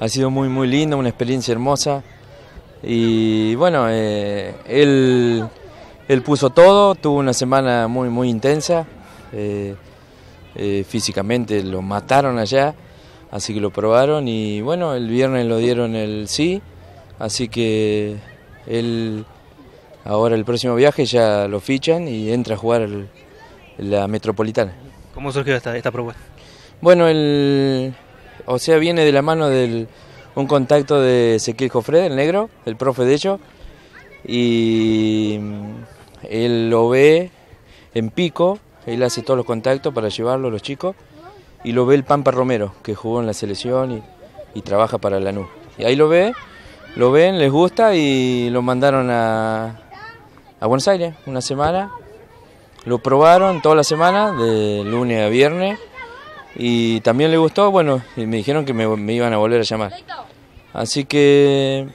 Ha sido muy muy lindo, una experiencia hermosa y bueno, eh, él, él puso todo, tuvo una semana muy muy intensa, eh, eh, físicamente lo mataron allá, así que lo probaron y bueno, el viernes lo dieron el sí, así que él ahora el próximo viaje ya lo fichan y entra a jugar el- la Metropolitana. ¿Cómo surgió esta, esta propuesta? Bueno, el, o sea, viene de la mano de un contacto de Ezequiel Jofred, el negro, el profe de ellos, y mm, él lo ve en pico, él hace todos los contactos para llevarlo a los chicos, y lo ve el Pampa Romero, que jugó en la selección y, trabaja para la NU. Y ahí lo ve, lo ven, les gusta y lo mandaron a Buenos Aires una semana. Lo probaron toda la semana, de lunes a viernes, y también le gustó, bueno, y me dijeron que me, iban a volver a llamar. Así que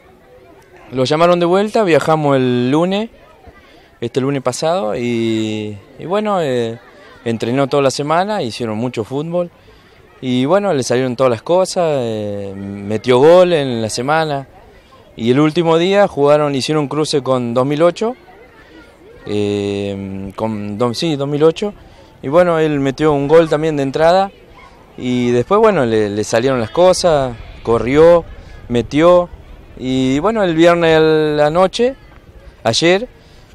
lo llamaron de vuelta, viajamos el lunes, este lunes pasado, y, bueno, eh, entrenó toda la semana, hicieron mucho fútbol, y bueno, le salieron todas las cosas, eh, metió gol en la semana, y el último día jugaron, hicieron un cruce con 2008, eh, con, sí, 2008, y bueno, él metió un gol también de entrada, y después, bueno, le, le salieron las cosas, corrió, metió. Y bueno, el viernes a la noche, ayer,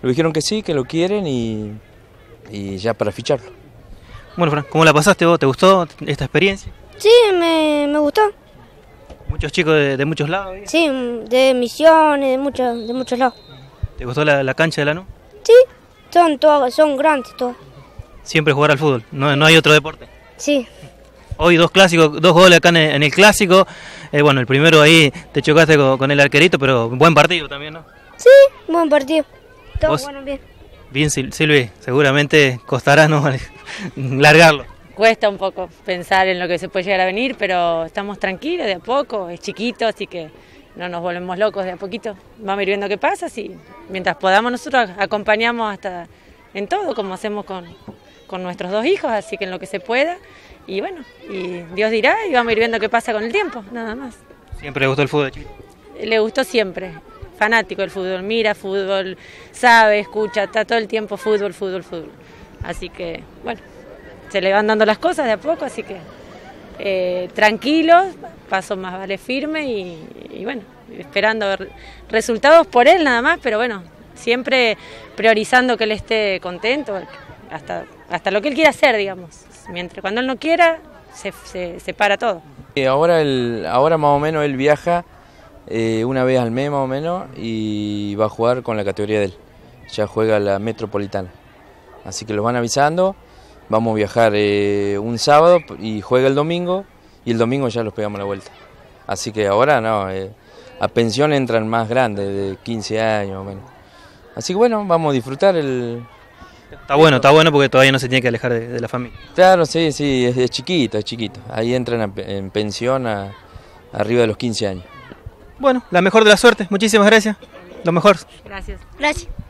le dijeron que sí, que lo quieren y, y ya para ficharlo. Bueno, Fran, ¿cómo la pasaste vos? ¿Te gustó esta experiencia? Sí, me, me gustó. Muchos chicos de, de muchos lados. ¿eh? Sí, de misiones, de muchos, de muchos lados. ¿Te gustó la, la cancha de la NU? Sí, son todos, son grandes todos. Siempre jugar al fútbol, no, no hay otro deporte. Sí, Hoy dos clásicos, dos goles acá en el, en el clásico. Eh, bueno, el primero ahí te chocaste con, con el arquerito, pero buen partido también, ¿no? sí, buen partido. ¿Vos? jugaron bien. Bien, Sil- Silvi, seguramente costará no largarlo. Cuesta un poco pensar en lo que se puede llegar a venir, pero estamos tranquilos de a poco, es chiquito, así que no nos volvemos locos de a poquito. Vamos a ir viendo qué pasa, si mientras podamos nosotros acompañamos hasta en todo, como hacemos con, con nuestros dos hijos, así que en lo que se pueda. Y bueno, y Dios dirá y vamos a ir viendo qué pasa con el tiempo, nada más. Siempre le gustó el fútbol. Le gustó siempre, fanático del fútbol, mira fútbol, sabe, escucha, está todo el tiempo fútbol, fútbol, fútbol. Así que, bueno, se le van dando las cosas de a poco, así que eh, tranquilos, paso más vale firme y, y bueno, esperando ver resultados por él nada más, pero bueno, siempre priorizando que él esté contento, hasta, hasta lo que él quiera hacer, digamos. Mientras cuando él no quiera, se, se, para todo. Y ahora, el, ahora más o menos él viaja eh, una vez al mes más o menos y va a jugar con la categoría de él. Ya juega la Metropolitana. Así que los van avisando. Vamos a viajar eh, un sábado y juega el domingo y el domingo ya los pegamos la vuelta. Así que ahora no, eh, a pensión entran más grandes, de 15 años o menos. Así que bueno, vamos a disfrutar el... Está bueno, está bueno porque todavía no se tiene que alejar de, de la familia. Claro, sí, sí, es, es chiquito, es chiquito. Ahí entran a en pensión a, arriba de los 15 años. Bueno, la mejor de la suerte. Muchísimas gracias. Lo mejor. Gracias. Gracias.